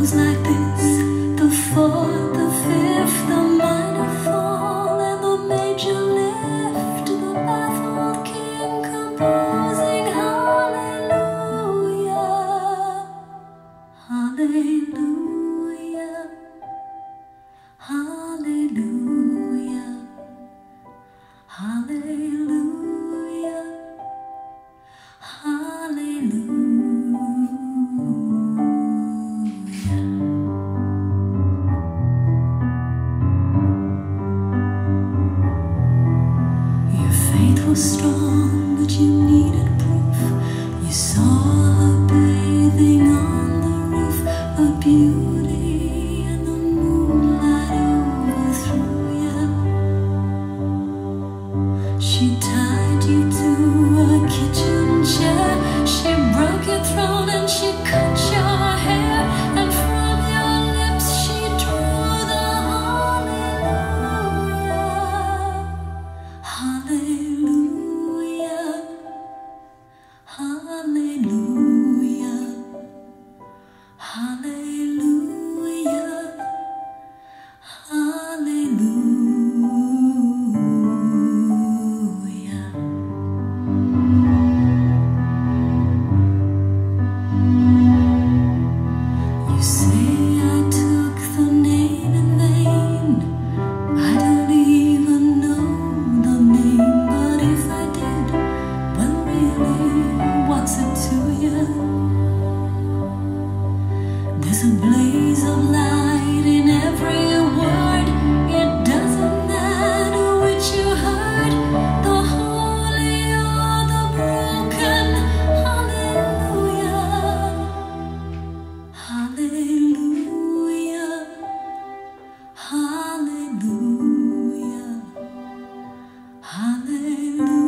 goes like this the fourth, the fifth, the minor fall, and the major lift. The baffled king composing hallelujah, hallelujah, hallelujah, hallelujah, hallelujah. Was strong, but you needed proof. You saw her bathing time